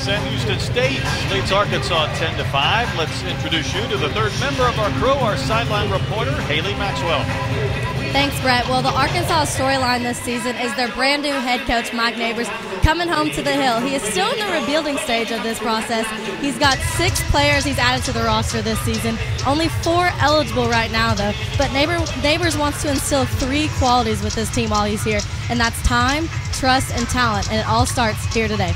Sam Houston State leads Arkansas 10 to 5. Let's introduce you to the third member of our crew, our sideline reporter, Haley Maxwell. Thanks, Brett. Well, the Arkansas storyline this season is their brand new head coach, Mike Neighbors, coming home to the Hill. He is still in the rebuilding stage of this process. He's got six players he's added to the roster this season. Only four eligible right now, though. But Neighbor, Neighbors wants to instill three qualities with this team while he's here, and that's time, trust, and talent. And it all starts here today.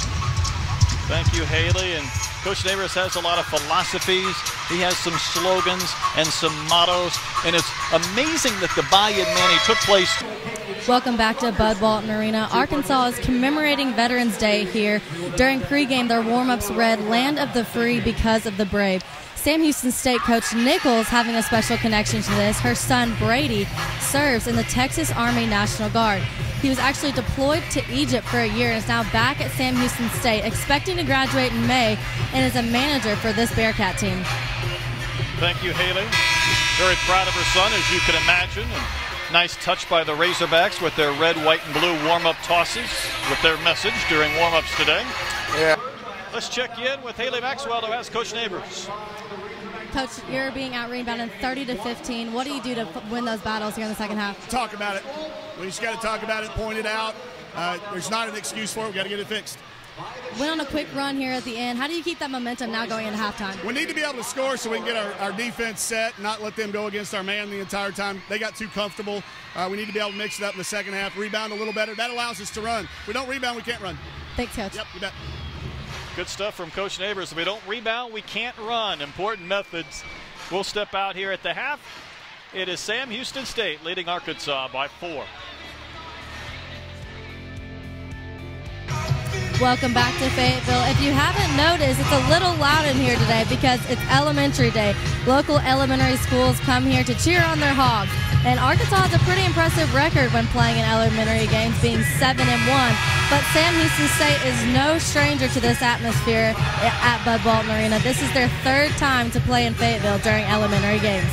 Thank you, Haley. And Coach Neighbors has a lot of philosophies. He has some slogans and some mottos. And it's amazing that the Buy-in Manny took place. Welcome back to Bud Walton Arena. Arkansas is commemorating Veterans Day here. During pregame, their warm-ups read "Land of the Free" because of the brave. Sam Houston State coach Nichols having a special connection to this. Her son Brady serves in the Texas Army National Guard. He was actually deployed to Egypt for a year and is now back at Sam Houston State, expecting to graduate in May, and is a manager for this Bearkat team. Thank you, Haley. Very proud of her son, as you can imagine. And nice touch by the Razorbacks with their red, white, and blue warm-up tosses with their message during warm-ups today. Yeah. Let's check in with Haley Maxwell to ask Coach Neighbors. Coach, you're being out rebounded 30 to 15. What do you do to win those battles here in the second half? Talk about it. We just got to talk about it, point it out. Uh, there's not an excuse for it. We got to get it fixed. Went on a quick run here at the end. How do you keep that momentum now going into halftime? We need to be able to score so we can get our, our defense set, not let them go against our man the entire time. They got too comfortable. Uh, we need to be able to mix it up in the second half, rebound a little better. That allows us to run. If we don't rebound, we can't run. Thanks, Coach. Yep, you bet. Good stuff from Coach Neighbors. If we don't rebound, we can't run. Important methods. We'll step out here at the half. It is Sam Houston State leading Arkansas by four. Welcome back to Fayetteville. If you haven't noticed, it's a little loud in here today because it's elementary day. Local elementary schools come here to cheer on their hogs. And Arkansas has a pretty impressive record when playing in elementary games, being 7 and 1. But Sam Houston State is no stranger to this atmosphere at Bud Walton Arena. This is their third time to play in Fayetteville during elementary games.